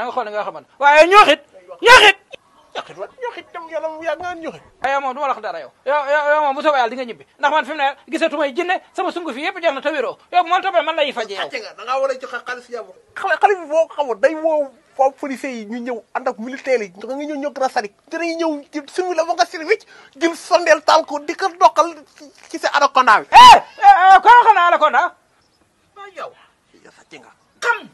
na nga xool ni nga xamante waaye ñoxit ñoxit ñoxit wa ñoxit tam yàlla mu yàgg nga ñoxit ay yow moom du ma la wax dara yow yow yow yow moom bu soobee yàlla di nga ñibbi ndax man fi mu ne gisatumay jinne sama sungu fi yëpp jeex na te yow bu ma toppee man lay faje yow sàcc nga da nga war a joxe xaalis ya yàlla xale xale bi boo xamoon day woo foofu police yi ñu ñëw ànd ak militaire yi. Nga ñëw ñëw Grand Sadik dinañ ñëw jël sumi la ba nga sir wicc jël sondeel taal ko di ko doxal ci sa anaconda bi eh, eh, eh ko xana la ko yow. Yow sàcc nga xam